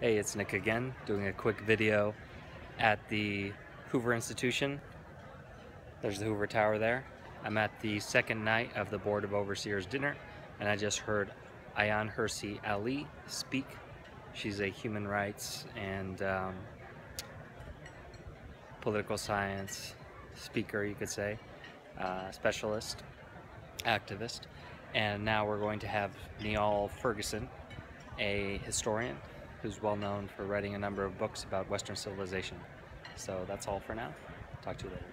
Hey, it's Nick again, doing a quick video at the Hoover Institution. There's the Hoover Tower there. I'm at the second night of the Board of Overseers dinner, and I just heard Ayaan Hirsi Ali speak. She's a human rights and um, political science speaker, you could say, uh, specialist, activist. And now we're going to have Niall Ferguson, a historian who's well known for writing a number of books about Western civilization. So that's all for now. Talk to you later.